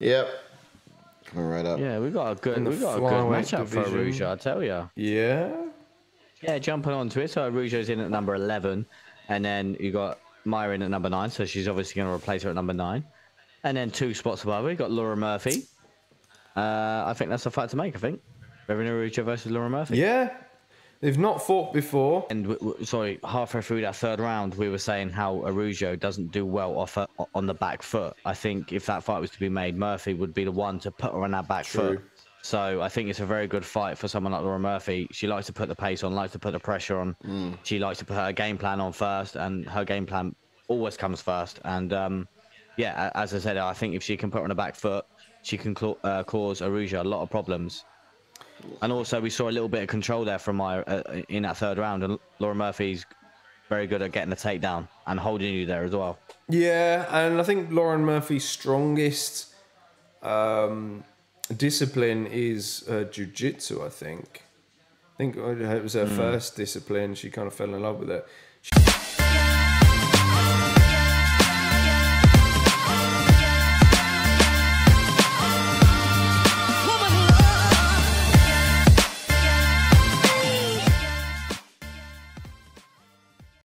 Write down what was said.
Yep. Coming right up. Yeah, we got a good, we got a good matchup for division. Araujo, I tell you. Yeah. Yeah, jumping onto it. So Araujo's in at number 11, and then you got Maia in at number 9, so she's obviously going to replace her at number 9. And then two spots above her, you got Lauren Murphy. Uh, I think that's a fight to make, I think. Reverend Araujo versus Lauren Murphy. Yeah. They've not fought before. And sorry, halfway through that third round, we were saying how Araujo doesn't do well off her, on the back foot. I think if that fight was to be made, Murphy would be the one to put her on that back True. foot. So I think it's a very good fight for someone like Lauren Murphy. She likes to put the pace on, likes to put the pressure on. She likes to put her game plan on first, and her game plan always comes first. And um, yeah, as I said, I think if she can put her on the back foot, she can uh, cause Araujo a lot of problems. And also, we saw a little bit of control there from my uh, in that third round, and Lauren Murphy's very good at getting the takedown and holding you there as well. Yeah, and I think Lauren Murphy's strongest um, discipline is uh, jujitsu. I think. I think it was her first discipline. She kind of fell in love with it.